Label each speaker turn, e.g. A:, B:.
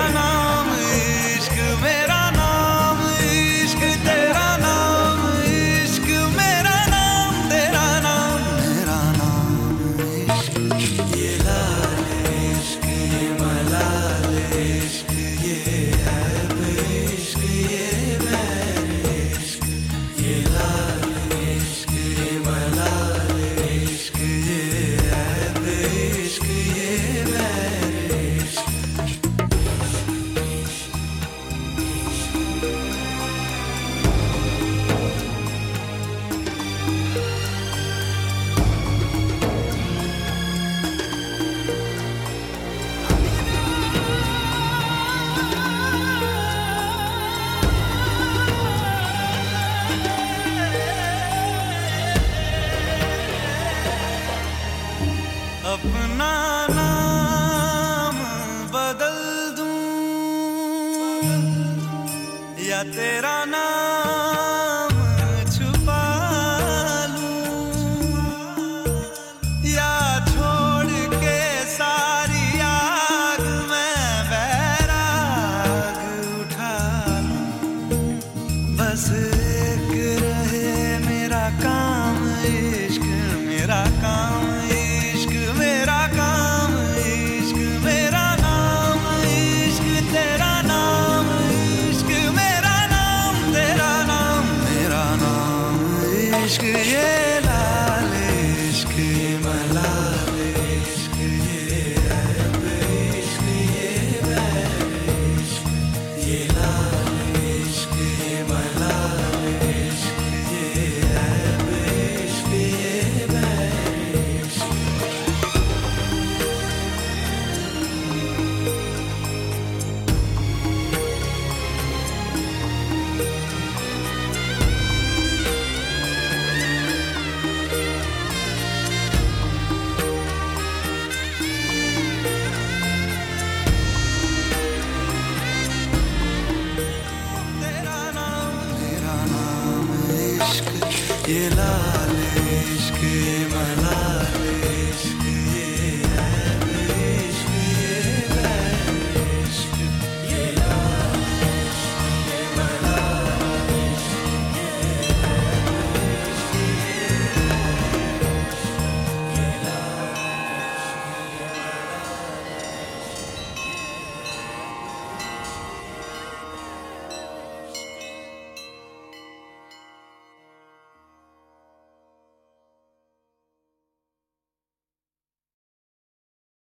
A: na na अपना नाम बदल दूँ। या तेरा नाम Yeah. के लाल इश्क मलाल।